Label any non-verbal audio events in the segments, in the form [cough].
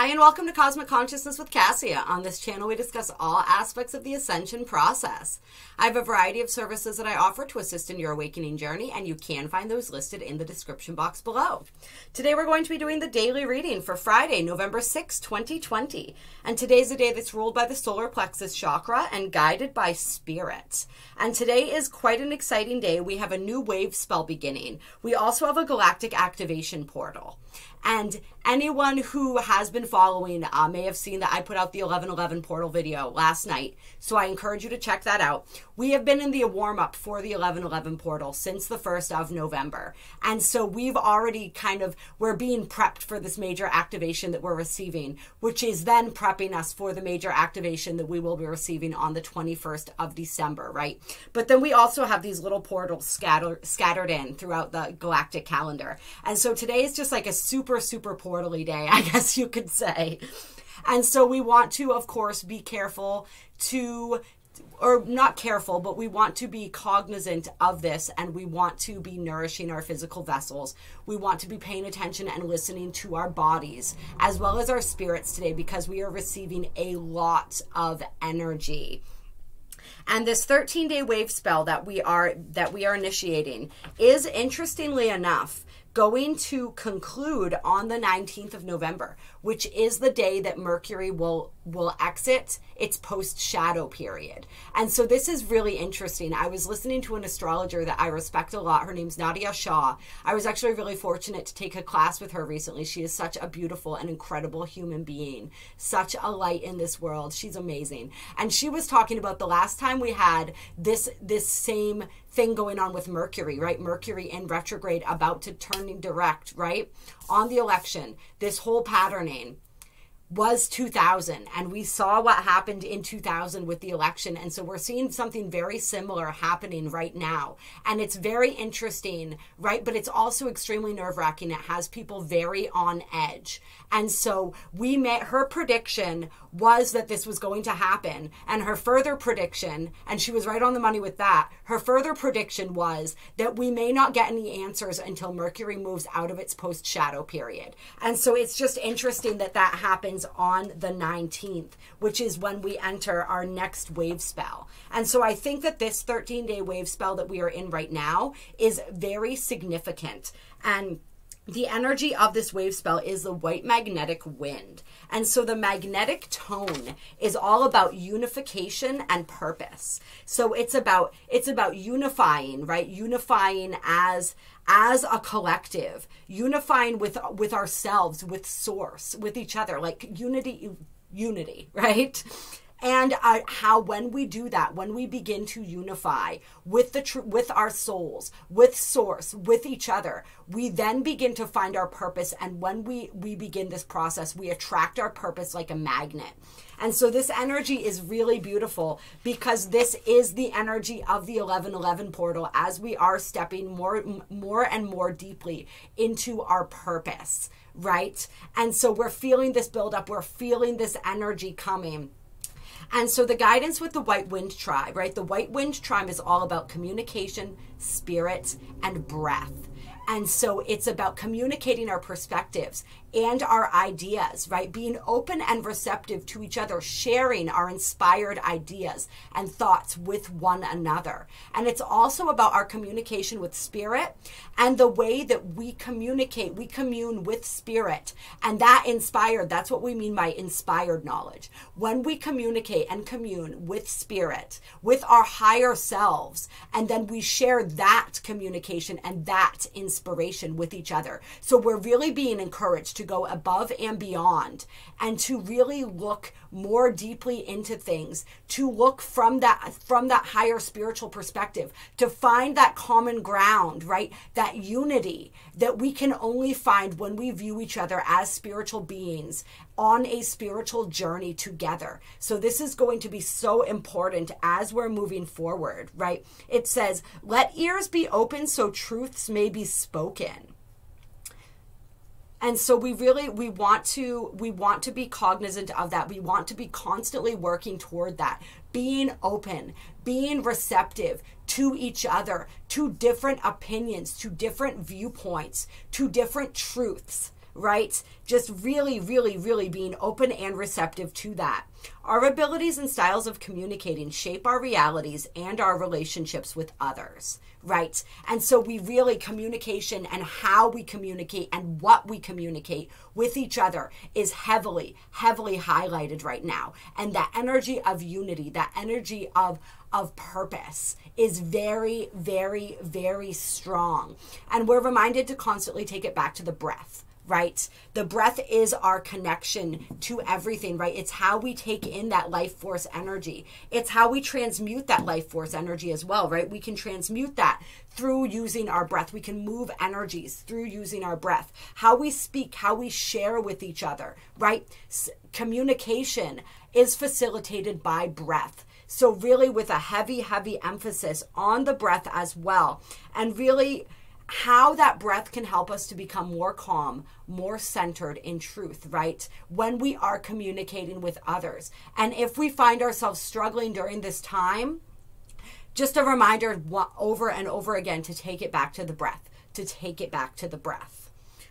Hi, and welcome to Cosmic Consciousness with Kassia. On this channel, we discuss all aspects of the ascension process. I have a variety of services that I offer to assist in your awakening journey, and you can find those listed in the description box below. Today, we're going to be doing the daily reading for Friday, November 6, 2020. And today's a day that's ruled by the solar plexus chakra and guided by spirit. And today is quite an exciting day. We have a new wave spell beginning. We also have a galactic activation portal. And anyone who has been following uh, may have seen that I put out the 1111 portal video last night. So I encourage you to check that out. We have been in the warm up for the 1111 portal since the 1st of November. And so we've already kind of, we're being prepped for this major activation that we're receiving, which is then prepping us for the major activation that we will be receiving on the 21st of December, right? But then we also have these little portals scattered, scattered in throughout the galactic calendar. And so today is just like a super, super super portally day, I [laughs] guess you could say. And so we want to, of course, be careful to or not careful, but we want to be cognizant of this and we want to be nourishing our physical vessels. We want to be paying attention and listening to our bodies as well as our spirits today because we are receiving a lot of energy. And this 13 day wave spell that we are that we are initiating is interestingly enough going to conclude on the 19th of November, which is the day that Mercury will will exit its post shadow period. And so this is really interesting. I was listening to an astrologer that I respect a lot. Her name's Nadiya Shah. I was actually really fortunate to take a class with her recently. She is such a beautiful and incredible human being, such a light in this world. She's amazing. And she was talking about the last time we had this this same thing going on with Mercury, right? Mercury in retrograde about to turning direct, right? On the election, this whole patterning was 2000 and we saw what happened in 2000 with the election and so we're seeing something very similar happening right now. And it's very interesting right? But it's also extremely nerve-wracking. It has people very on edge. And so we met her prediction was that this was going to happen and her further prediction and she was right on the money with that her further prediction was that we may not get any answers until mercury moves out of its post shadow period and so it's just interesting that that happens on the 19th, which is when we enter our next wave spell. And so I think that this 13 day wave spell that we are in right now is very significant. And the energy of this wave spell is the white magnetic wind. And so the magnetic tone is all about unification and purpose. So it's about it's about unifying, right? Unifying as as a collective, unifying with with ourselves, with source, with each other, like unity unity, [laughs] right? And uh, how when we do that when we begin to unify with the tr- with our souls with source with each other we then begin to find our purpose. And when we we begin this process we attract our purpose like a magnet. And so this energy is really beautiful because this is the energy of the 1111 portal as we are stepping more more and more deeply into our purpose right? And so we're feeling this build up we're feeling this energy coming and so the guidance with the White Wind Tribe, right? The White Wind Tribe is all about communication, spirit, and breath. And so it's about communicating our perspectives and our ideas, right? Being open and receptive to each other, sharing our inspired ideas and thoughts with one another. And it's also about our communication with spirit and the way that we communicate, we commune with spirit. And that inspired, that's what we mean by inspired knowledge. When we communicate and commune with spirit, with our higher selves, and then we share that communication and that inspiration with each other. So we're really being encouraged to go above and beyond and to really look more deeply into things to look from that from that higher spiritual perspective to find that common ground right that unity that we can only find when we view each other as spiritual beings on a spiritual journey together. So, this is going to be so important as we're moving forward, right? It says, Let ears be open so truths may be spoken and so we really we want to we want to be cognizant of that. We want to be constantly working toward that. Being open being receptive to each other to different opinions to different viewpoints to different truths right? Just really, really, really being open and receptive to that. Our abilities and styles of communicating shape our realities and our relationships with others, right? And so we really communication and how we communicate and what we communicate with each other is heavily, heavily highlighted right now. And that energy of unity, that energy of of purpose is very, very, very strong. And we're reminded to constantly take it back to the breath right? The breath is our connection to everything, right? It's how we take in that life force energy. It's how we transmute that life force energy as well, right? We can transmute that through using our breath. We can move energies through using our breath. How we speak, how we share with each other, right? S- communication is facilitated by breath. So, really, with a heavy, heavy emphasis on the breath as well. And really, how that breath can help us to become more calm, more centered in truth, right? When we are communicating with others. And if we find ourselves struggling during this time, just a reminder over and over again to take it back to the breath, to take it back to the breath.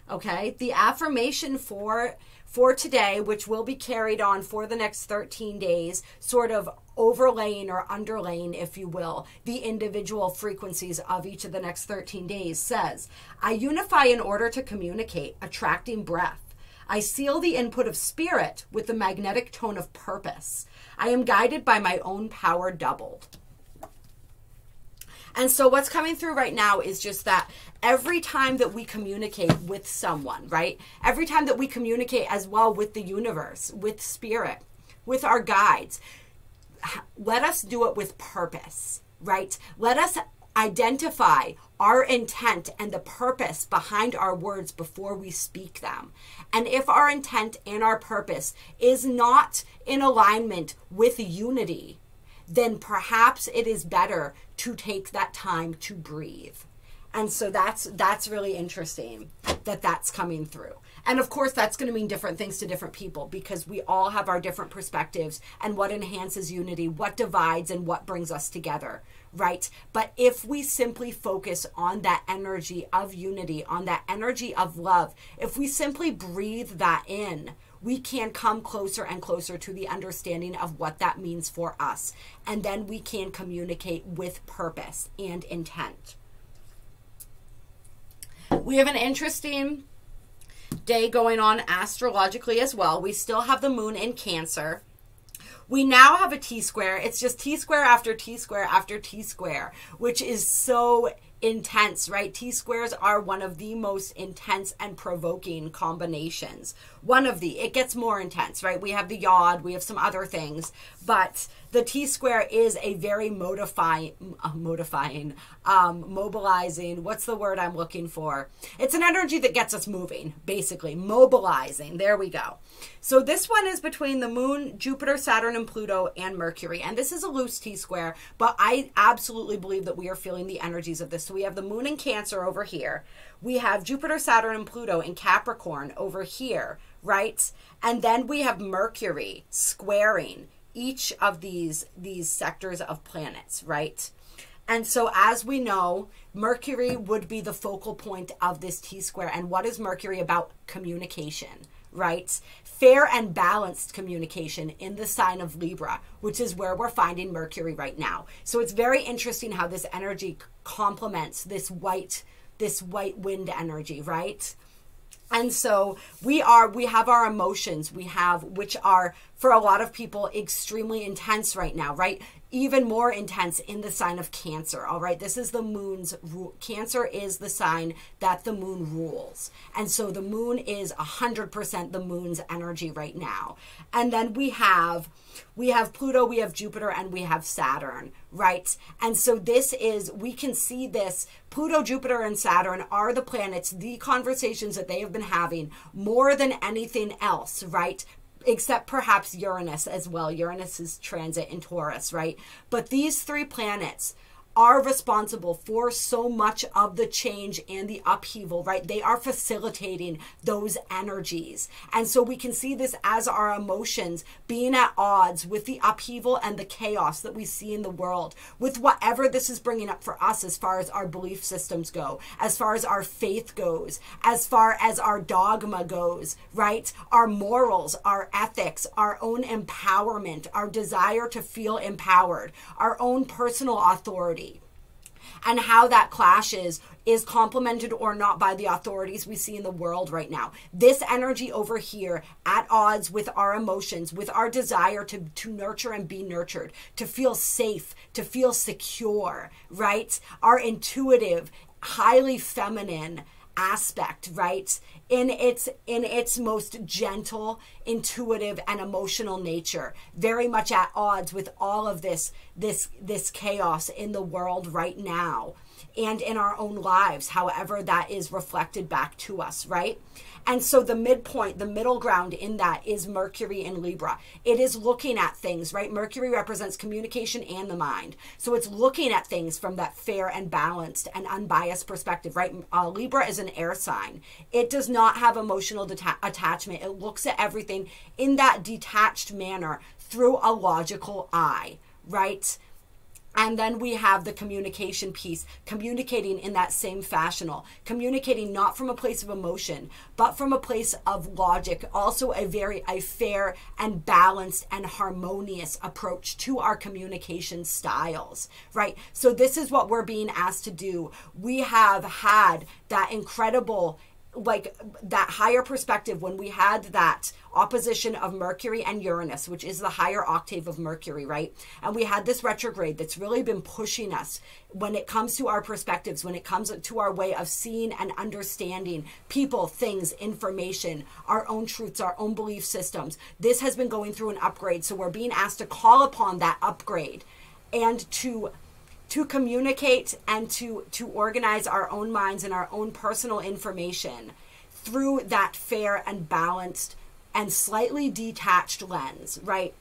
Okay? The affirmation for for today, which will be carried on for the next 13 days, sort of overlaying or underlaying, if you will, the individual frequencies of each of the next 13 days, says, I unify in order to communicate, attracting breath. I seal the input of spirit with the magnetic tone of purpose. I am guided by my own power doubled. And so what's coming through right now is just that every time that we communicate with someone, right? Every time that we communicate as well with the universe, with spirit, with our guides, let us do it with purpose, right? Let us identify our intent and the purpose behind our words before we speak them. And if our intent and our purpose is not in alignment with unity, then perhaps it is better to take that time to breathe. And so that's that's really interesting that that's coming through. And of course that's going to mean different things to different people because we all have our different perspectives and what enhances unity, what divides and what brings us together, right? But if we simply focus on that energy of unity, on that energy of love, if we simply breathe that in, we can come closer and closer to the understanding of what that means for us. And then we can communicate with purpose and intent. We have an interesting day going on astrologically as well. We still have the moon in Cancer. We now have a T square. It's just T square after T square after T square, which is so intense, right? T squares are one of the most intense and provoking combinations. One of the, it gets more intense, right? We have the yod, we have some other things, but the T square is a very modifying, uh, modifying, um, mobilizing. What's the word I'm looking for? It's an energy that gets us moving, basically mobilizing. There we go. So this one is between the Moon, Jupiter, Saturn, and Pluto, and Mercury, and this is a loose T square. But I absolutely believe that we are feeling the energies of this. So we have the Moon in Cancer over here. We have Jupiter, Saturn, and Pluto in Capricorn over here, right? And then we have Mercury squaring each of these these sectors of planets, right? And so as we know, Mercury would be the focal point of this T square. And what is Mercury about? Communication, right? Fair and balanced communication in the sign of Libra, which is where we're finding Mercury right now. So it's very interesting how this energy complements this white this white wind energy, right? And so we are, we have our emotions, we have, which are for a lot of people extremely intense right now, right? Even more intense in the sign of Cancer, all right? This is the moon's, Cancer is the sign that the moon rules. And so the moon is 100% the moon's energy right now. And then we have, we have Pluto, we have Jupiter, and we have Saturn, right? And so this is, we can see this. Pluto, Jupiter, and Saturn are the planets, the conversations that they have been having more than anything else, right? Except perhaps Uranus as well. Uranus is transit in Taurus, right? But these three planets are responsible for so much of the change and the upheaval, right? They are facilitating those energies. And so we can see this as our emotions being at odds with the upheaval and the chaos that we see in the world, with whatever this is bringing up for us as far as our belief systems go, as far as our faith goes, as far as our dogma goes, right? Our morals, our ethics, our own empowerment, our desire to feel empowered, our own personal authority and how that clashes is complemented or not by the authorities we see in the world right now. This energy over here at odds with our emotions, with our desire to, to nurture and be nurtured, to feel safe, to feel secure, right? Our intuitive, highly feminine aspect, right? In its in its most gentle, intuitive and emotional nature, very much at odds with all of this this this chaos in the world right now and in our own lives, however that is reflected back to us, right? And so the midpoint, the middle ground in that is Mercury in Libra. It is looking at things, right? Mercury represents communication and the mind. So it's looking at things from that fair and balanced and unbiased perspective, right? Uh, Libra is an air sign. It does not have emotional deta- attachment. It looks at everything in that detached manner through a logical eye, right? And then we have the communication piece, communicating in that same fashional, communicating not from a place of emotion, but from a place of logic. Also, a very a fair and balanced and harmonious approach to our communication styles, right? So this is what we're being asked to do. We have had that incredible like that higher perspective when we had that opposition of Mercury and Uranus, which is the higher octave of Mercury, right? And we had this retrograde that's really been pushing us when it comes to our perspectives, when it comes to our way of seeing and understanding people, things, information, our own truths, our own belief systems. This has been going through an upgrade. So we're being asked to call upon that upgrade and to to communicate and to to organize our own minds and our own personal information through that fair and balanced and slightly detached lens, right?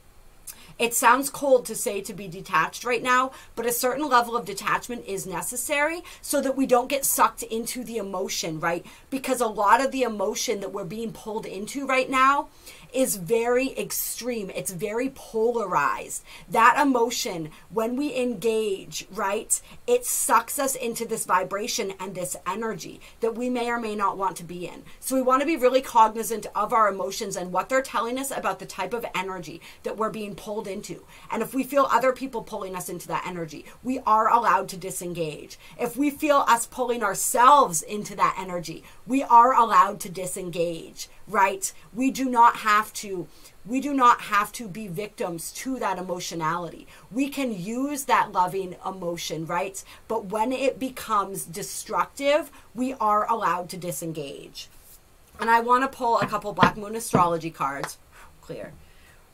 It sounds cold to say to be detached right now, but a certain level of detachment is necessary so that we don't get sucked into the emotion, right? Because a lot of the emotion that we're being pulled into right now is very extreme. It's very polarized. That emotion, when we engage, right, it sucks us into this vibration and this energy that we may or may not want to be in. So we want to be really cognizant of our emotions and what they're telling us about the type of energy that we're being pulled into. And if we feel other people pulling us into that energy, we are allowed to disengage. If we feel us pulling ourselves into that energy, we are allowed to disengage right? We do not have to we do not have to be victims to that emotionality. We can use that loving emotion, right? But when it becomes destructive, we are allowed to disengage. And I want to pull a couple Black Moon astrology cards. Clear.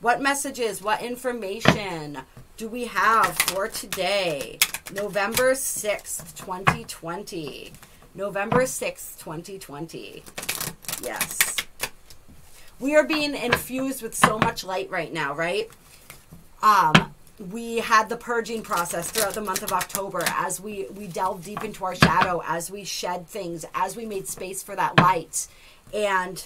What messages, what information do we have for today? November 6th, 2020. November 6th, 2020. Yes we are being infused with so much light right now, right? Um, we had the purging process throughout the month of October as we we delved deep into our shadow, as we shed things, as we made space for that light. And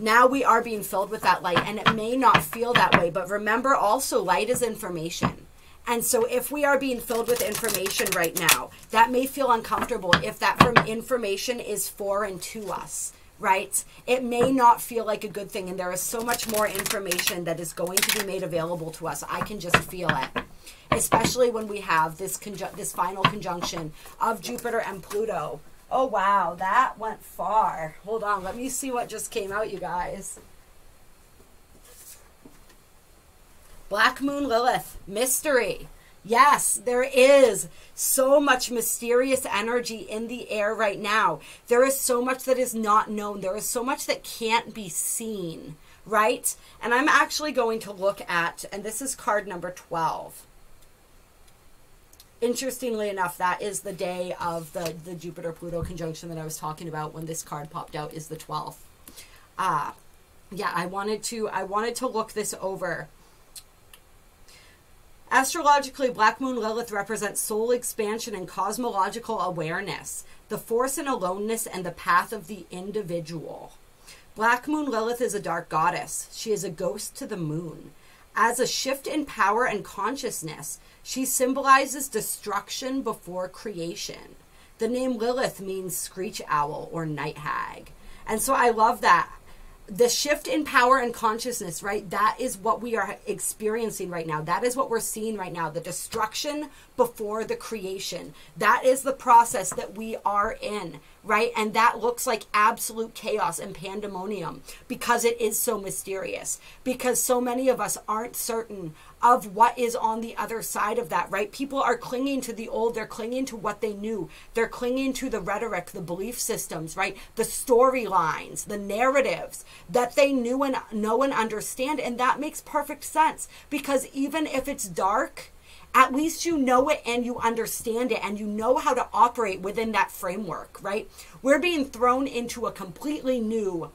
now we are being filled with that light and it may not feel that way, but remember also light is information. And so if we are being filled with information right now, that may feel uncomfortable if that from information is foreign to us right? It may not feel like a good thing, and there is so much more information that is going to be made available to us. I can just feel it, especially when we have this conju- this final conjunction of Jupiter and Pluto. Oh wow, that went far. Hold on, let me see what just came out, you guys. Black Moon Lilith, mystery. Yes, there is so much mysterious energy in the air right now. There is so much that is not known. There is so much that can't be seen, right? And I'm actually going to look at, and this is card number 12. Interestingly enough, that is the day of the, the Jupiter Pluto conjunction that I was talking about when this card popped out is the 12th. Ah, uh, yeah, I wanted to I wanted to look this over Astrologically, Black Moon Lilith represents soul expansion and cosmological awareness, the force in aloneness, and the path of the individual. Black Moon Lilith is a dark goddess. She is a ghost to the moon. As a shift in power and consciousness, she symbolizes destruction before creation. The name Lilith means screech owl or night hag. And so I love that the shift in power and consciousness, right? That is what we are experiencing right now. That is what we're seeing right now. The destruction before the creation. That is the process that we are in, right? And that looks like absolute chaos and pandemonium because it is so mysterious. Because so many of us aren't certain of what is on the other side of that, right? People are clinging to the old, they're clinging to what they knew, they're clinging to the rhetoric, the belief systems, right? The storylines, the narratives that they knew and know and understand. And that makes perfect sense because even if it's dark, at least you know it and you understand it and you know how to operate within that framework, right? We're being thrown into a completely new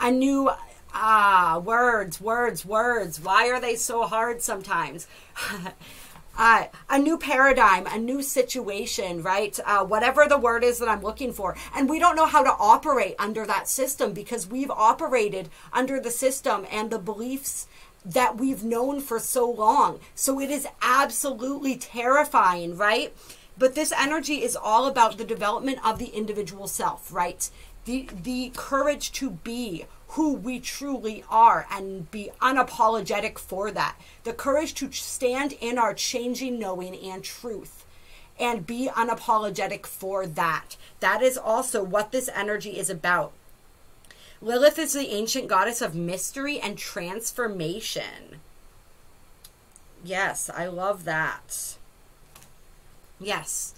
a new Ah, words, words, words. Why are they so hard sometimes? [laughs] uh, a new paradigm, a new situation, right? Uh, whatever the word is that I'm looking for. And we don't know how to operate under that system because we've operated under the system and the beliefs that we've known for so long. So it is absolutely terrifying, right? But this energy is all about the development of the individual self, right? The the courage to be who we truly are and be unapologetic for that. The courage to stand in our changing knowing and truth and be unapologetic for that. That is also what this energy is about. Lilith is the ancient goddess of mystery and transformation. Yes, I love that. Yes.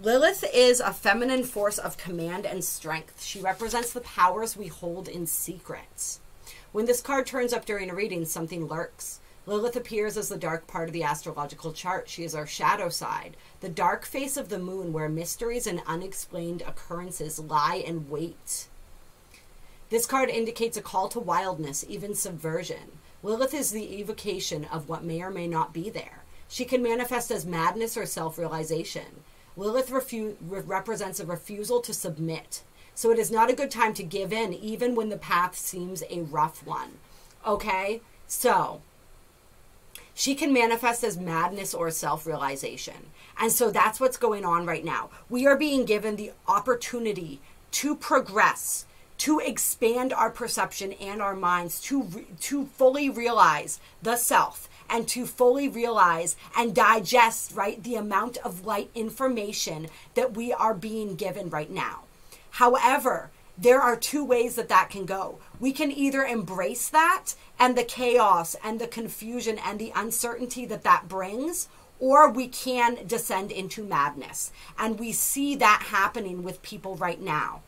Lilith is a feminine force of command and strength. She represents the powers we hold in secret. When this card turns up during a reading, something lurks. Lilith appears as the dark part of the astrological chart. She is our shadow side, the dark face of the moon where mysteries and unexplained occurrences lie in wait. This card indicates a call to wildness, even subversion. Lilith is the evocation of what may or may not be there. She can manifest as madness or self realization. Lilith refu- re- represents a refusal to submit. So it is not a good time to give in, even when the path seems a rough one. Okay? So she can manifest as madness or self realization. And so that's what's going on right now. We are being given the opportunity to progress, to expand our perception and our minds, to, re- to fully realize the self and to fully realize and digest, right, the amount of light information that we are being given right now. However, there are two ways that that can go. We can either embrace that and the chaos and the confusion and the uncertainty that that brings, or we can descend into madness. And we see that happening with people right now.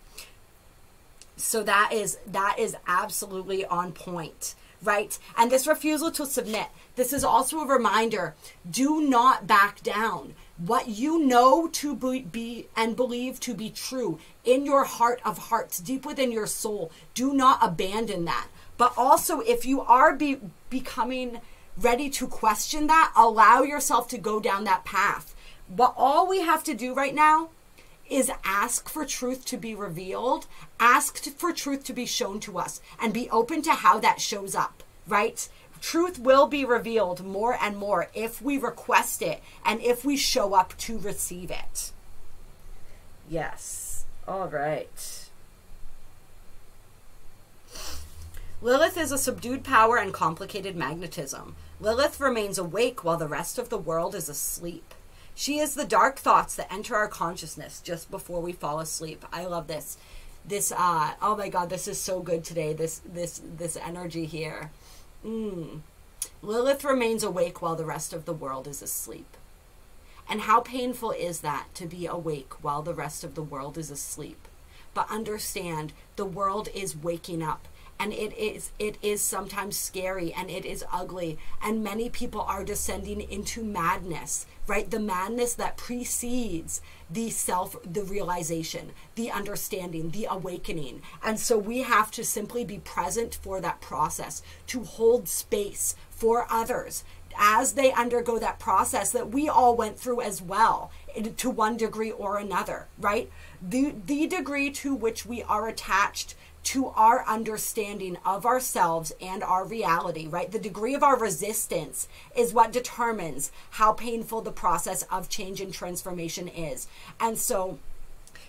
So that is that is absolutely on point right? And this refusal to submit, this is also a reminder do not back down. What you know to be, and believe to be true in your heart of hearts, deep within your soul, do not abandon that. But also, if you are be, becoming ready to question that, allow yourself to go down that path. But all we have to do right now is ask for truth to be revealed, ask for truth to be shown to us, and be open to how that shows up, right? Truth will be revealed more and more if we request it and if we show up to receive it. Yes. All right. Lilith is a subdued power and complicated magnetism. Lilith remains awake while the rest of the world is asleep. She is the dark thoughts that enter our consciousness just before we fall asleep. I love this. This uh oh my god, this is so good today. This this this energy here. Mm. Lilith remains awake while the rest of the world is asleep. And how painful is that to be awake while the rest of the world is asleep? But understand the world is waking up and it is it is sometimes scary and it is ugly. And many people are descending into madness right? The madness that precedes the self the realization the understanding the awakening. And so we have to simply be present for that process to hold space for others as they undergo that process that we all went through as well to one degree or another right? The the degree to which we are attached to our understanding of ourselves and our reality, right? The degree of our resistance is what determines how painful the process of change and transformation is. And so,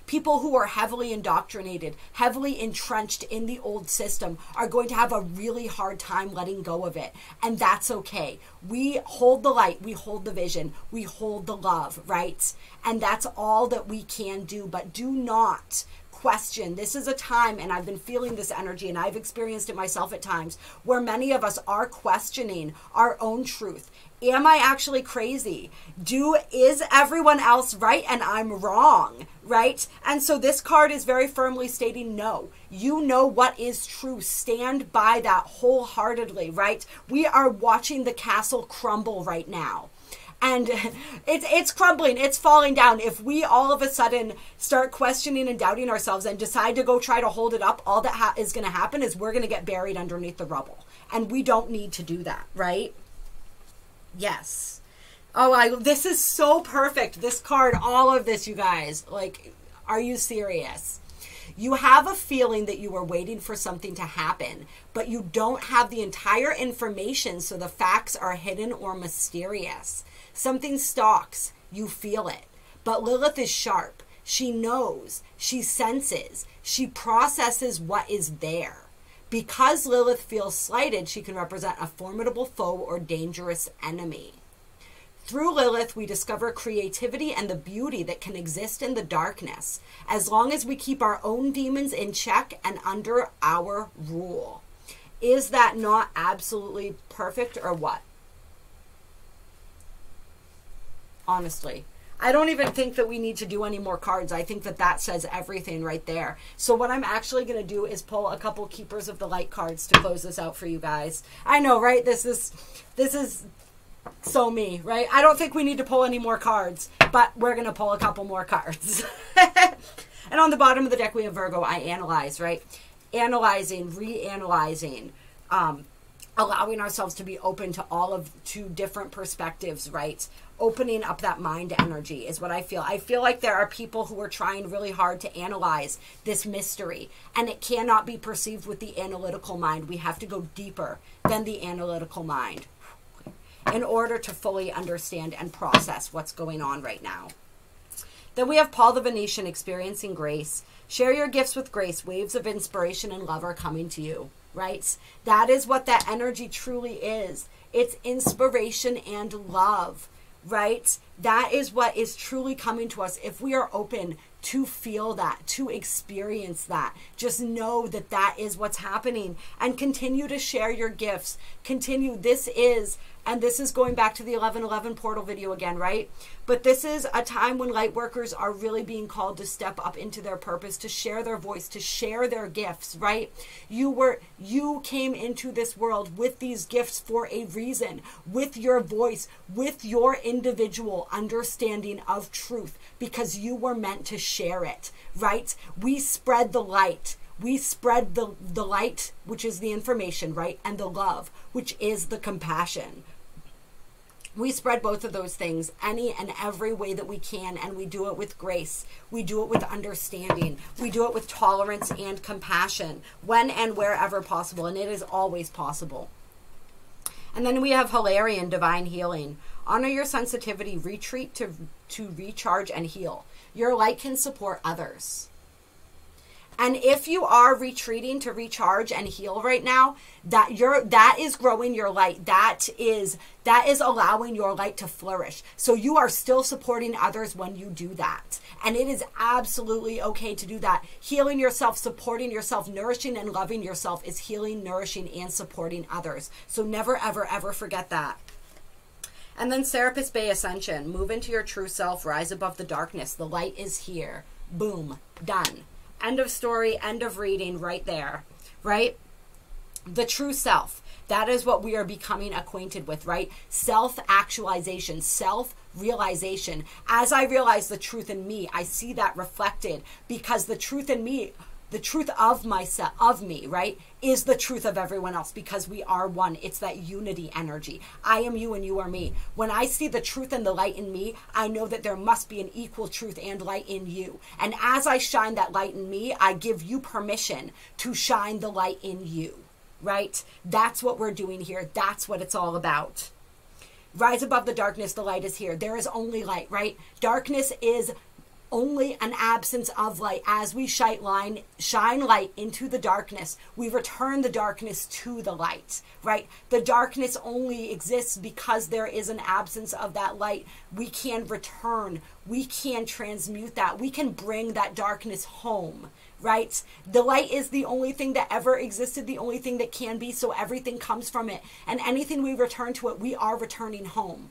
people who are heavily indoctrinated, heavily entrenched in the old system are going to have a really hard time letting go of it. And that's okay. We hold the light, we hold the vision, we hold the love, right? And that's all that we can do. But do not question. This is a time, and I've been feeling this energy, and I've experienced it myself at times, where many of us are questioning our own truth. Am I actually crazy? Do is everyone else right and I'm wrong, right? And so this card is very firmly stating no. You know what is true. Stand by that wholeheartedly, right? We are watching the castle crumble right now and it's it's crumbling it's falling down. If we all of a sudden start questioning and doubting ourselves and decide to go try to hold it up all that ha- is going to happen is we're going to get buried underneath the rubble. And we don't need to do that right? Yes. Oh i this is so perfect this card all of this you guys. Like are you serious? You have a feeling that you are waiting for something to happen, but you don't have the entire information, so the facts are hidden or mysterious. Something stalks, you feel it. But Lilith is sharp. She knows, she senses, she processes what is there. Because Lilith feels slighted, she can represent a formidable foe or dangerous enemy. Through Lilith, we discover creativity and the beauty that can exist in the darkness, as long as we keep our own demons in check and under our rule. Is that not absolutely perfect or what? Honestly. I don't even think that we need to do any more cards. I think that that says everything right there. So what I'm actually going to do is pull a couple keepers of the light cards to close this out for you guys. I know, right? This is this is so me, right? I don't think we need to pull any more cards, but we're going to pull a couple more cards. [laughs] and on the bottom of the deck we have Virgo, I analyze, right? Analyzing, reanalyzing, um allowing ourselves to be open to all of two different perspectives, right? opening up that mind energy is what I feel. I feel like there are people who are trying really hard to analyze this mystery, and it cannot be perceived with the analytical mind. We have to go deeper than the analytical mind in order to fully understand and process what's going on right now. Then we have Paul the Venetian experiencing grace. Share your gifts with grace. Waves of inspiration and love are coming to you, right? That is what that energy truly is. It's inspiration and love right? That is what is truly coming to us if we are open to feel that, to experience that. Just know that that is what's happening and continue to share your gifts. Continue. This is and this is going back to the 1111 portal video again, right? But this is a time when light workers are really being called to step up into their purpose, to share their voice, to share their gifts, right? You were you came into this world with these gifts for a reason, with your voice, with your individual understanding of truth because you were meant to share it, right? We spread the light we spread the the light which is the information right and the love which is the compassion we spread both of those things any and every way that we can and we do it with grace. We do it with understanding. We do it with tolerance and compassion when and wherever possible and it is always possible. And then we have Hilarion divine healing. Honor your sensitivity retreat to to recharge and heal. Your light can support others and if you are retreating to recharge and heal right now, that you're that is growing your light. That is that is allowing your light to flourish. So you are still supporting others when you do that. And it is absolutely okay to do that. Healing yourself, supporting yourself, nourishing and loving yourself is healing, nourishing, and supporting others. So never, ever, ever forget that. And then Serapis Bey Ascension. Move into your true self, rise above the darkness. The light is here. Boom. Done. End of story, end of reading right there, right? the true self. That is what we are becoming acquainted with, right? Self actualization, self realization. As I realize the truth in me, I see that reflected because the truth in me the truth of myself of me right is the truth of everyone else because we are one. It's that unity energy. I am you and you are me. When i see the truth and the light in me i know that there must be an equal truth and light in you. And as i shine that light in me i give you permission to shine the light in you right? That's what we're doing here. That's what it's all about. Rise above the darkness the light is here. There is only light right? Darkness is only an absence of light. As we shine, line, shine light into the darkness, we return the darkness to the light, right? The darkness only exists because there is an absence of that light. We can return, we can transmute that, we can bring that darkness home. Right? The light is the only thing that ever existed, the only thing that can be, so everything comes from it. And anything we return to it, we are returning home.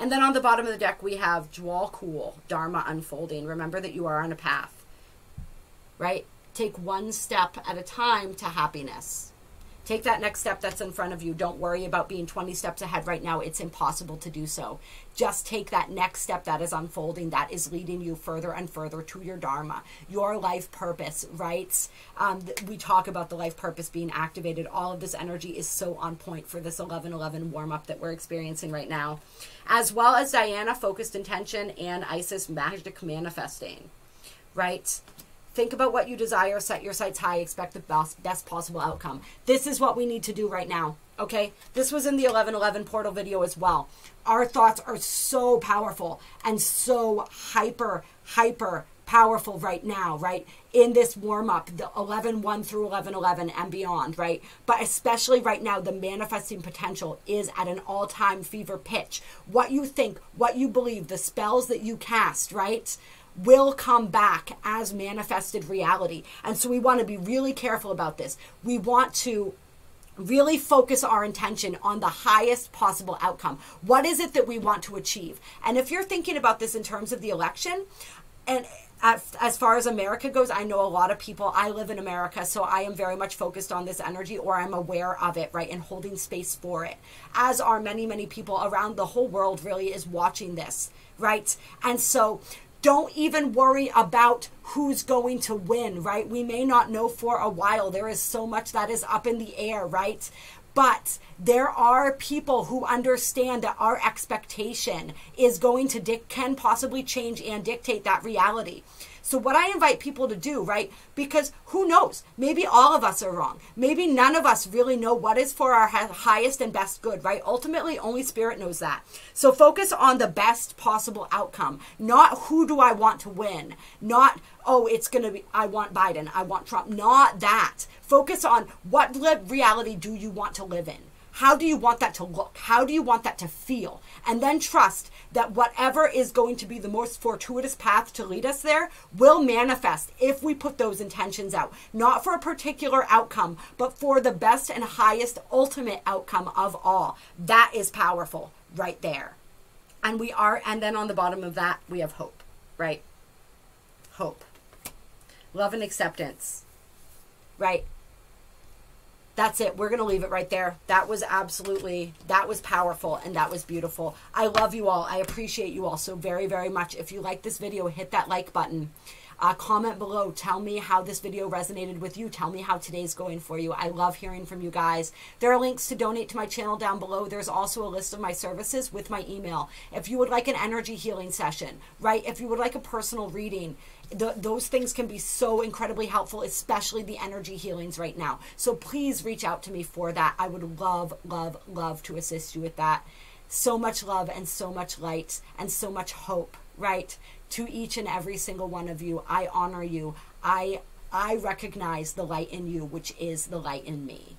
And then on the bottom of the deck, we have Djwal Khul, Dharma unfolding. Remember that you are on a path, right? Take one step at a time to happiness. Take that next step that's in front of you. Don't worry about being 20 steps ahead right now. It's impossible to do so. Just take that next step that is unfolding, that is leading you further and further to your Dharma, your life purpose, right? Um, we talk about the life purpose being activated. All of this energy is so on point for this 1111 warm up that we're experiencing right now, as well as Diana, focused intention, and Isis, magic manifesting, right? Think about what you desire, set your sights high, expect the best, best possible outcome. This is what we need to do right now. Okay? This was in the 1111 portal video as well. Our thoughts are so powerful and so hyper, hyper powerful right now, right? In this warm up, the 11 1 through 11 11 and beyond, right? But especially right now, the manifesting potential is at an all time fever pitch. What you think, what you believe, the spells that you cast, right? Will come back as manifested reality. And so we want to be really careful about this. We want to really focus our intention on the highest possible outcome. What is it that we want to achieve? And if you're thinking about this in terms of the election, and as far as America goes, I know a lot of people. I live in America, so I am very much focused on this energy, or I'm aware of it, right, and holding space for it. As are many, many people around the whole world, really, is watching this, right? And so don't even worry about who's going to win, right? We may not know for a while. There is so much that is up in the air, right? But there are people who understand that our expectation is going to dic- can possibly change and dictate that reality. So, what I invite people to do, right? Because who knows? Maybe all of us are wrong. Maybe none of us really know what is for our highest and best good, right? Ultimately, only Spirit knows that. So, focus on the best possible outcome, not who do I want to win, not, oh, it's going to be, I want Biden, I want Trump, not that. Focus on what reality do you want to live in? How do you want that to look? How do you want that to feel? And then trust that whatever is going to be the most fortuitous path to lead us there will manifest if we put those intentions out. Not for a particular outcome, but for the best and highest ultimate outcome of all. That is powerful right there. And we are, and then on the bottom of that, we have hope, right? Hope. Love and acceptance, right? That's it. We're going to leave it right there. That was absolutely, that was powerful and that was beautiful. I love you all. I appreciate you all so very, very much. If you like this video, hit that like button. Uh, comment below. Tell me how this video resonated with you. Tell me how today's going for you. I love hearing from you guys. There are links to donate to my channel down below. There's also a list of my services with my email. If you would like an energy healing session, right? If you would like a personal reading, the, those things can be so incredibly helpful, especially the energy healings right now. So please reach out to me for that. I would love, love, love to assist you with that. So much love and so much light and so much hope, right? To each and every single one of you. I honor you. I I recognize the light in you, which is the light in me.